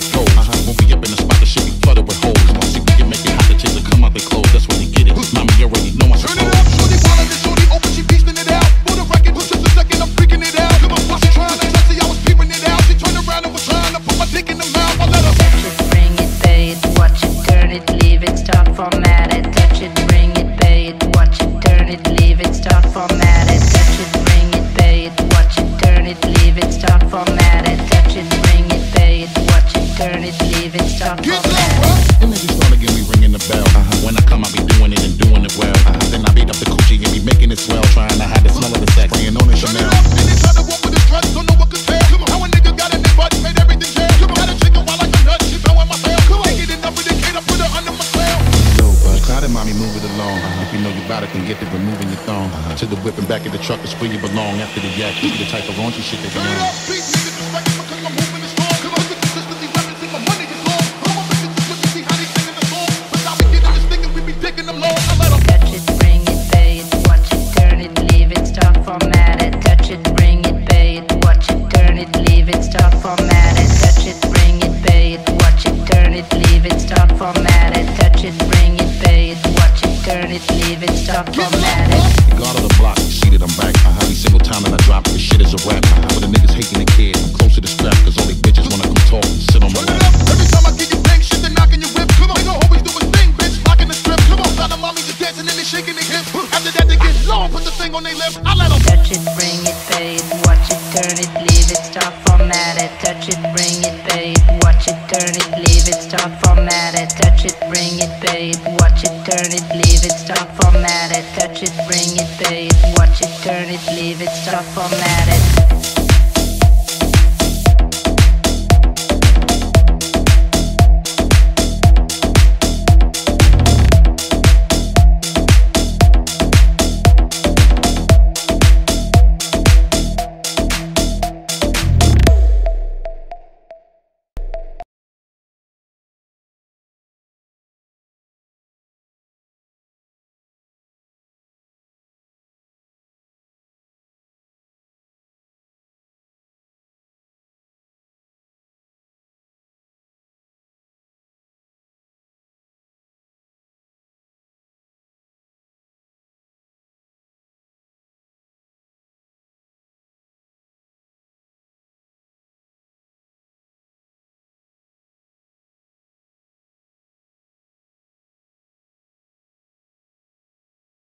go. If you know you bout it, then get to removing your thong. To the whip and back of the truck is where you belong. After the yak, you the type of raunchy shit that Turn leave it, stop, format it. The God of the block, you see that I'm back. Uh-huh. Every single time that I drop, this shit is a rap. Uh-huh. When the niggas hating the kid, I'm closer to scrap. Cause all they bitches wanna come talk and sit on my Turn it lap. up. Every time I get you bang shit, they knocking your whip. Come on, nigga, always do his thing, bitch. Locking the strip. Come on, side of mommy just dancing and they shaking their hips. After that, they get low and put the thing on their lips. I let 'em Touch it, bring it, pay it, watch it, turn it, leave it, stop, format it. Touch it, bring it, format it. Touch it, bring it, pay it, watch it, turn it, leave it, stop, format it.